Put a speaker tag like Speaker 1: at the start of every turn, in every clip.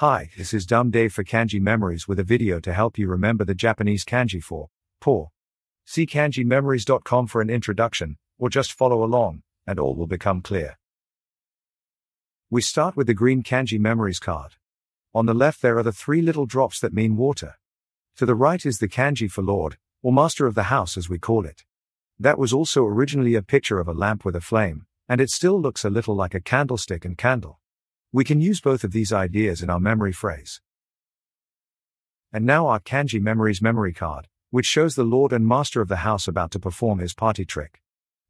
Speaker 1: Hi, this is Dumb Dave for Kanji Memories with a video to help you remember the Japanese kanji for pour. See kanjimemories.com for an introduction, or just follow along, and all will become clear. We start with the green kanji memories card. On the left there are the three little drops that mean water. To the right is the kanji for lord, or master of the house as we call it. That was also originally a picture of a lamp with a flame, and it still looks a little like a candlestick and candle. We can use both of these ideas in our memory phrase. And now our kanji memories memory card, which shows the lord and master of the house about to perform his party trick.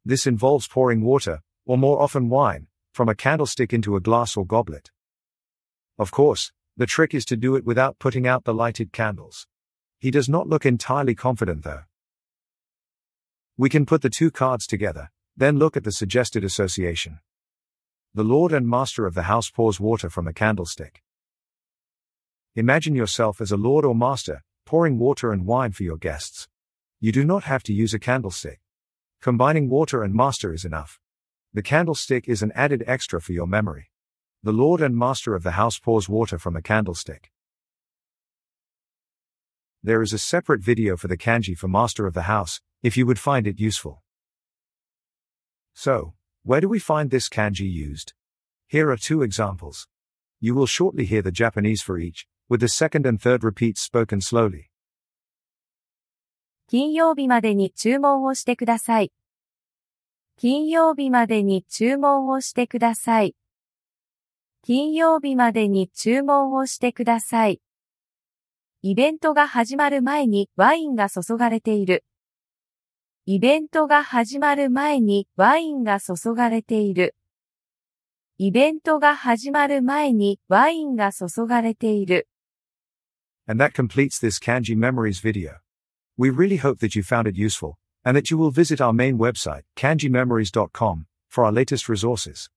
Speaker 1: This involves pouring water, or more often wine, from a candlestick into a glass or goblet. Of course, the trick is to do it without putting out the lighted candles. He does not look entirely confident though. We can put the two cards together, then look at the suggested association. The lord and master of the house pours water from a candlestick. Imagine yourself as a lord or master, pouring water and wine for your guests. You do not have to use a candlestick. Combining water and master is enough. The candlestick is an added extra for your memory. The lord and master of the house pours water from a candlestick. There is a separate video for the kanji for master of the house, if you would find it useful. So, where do we find this kanji used? Here are two examples. You will shortly hear the Japanese for each, with the second and third repeats spoken slowly.
Speaker 2: 金曜日までに注文をしてください。金曜日までに注文をしてください。金曜日までに注文をしてください。イベントが始まる前にワインが注がれている。イベントが始まる前にワインが注がれている。イベントが始まる前にワインが注がれている。
Speaker 1: And that completes this kanji memories video. We really hope that you found it useful, and that you will visit our main website, kanjimemories.com, for our latest resources.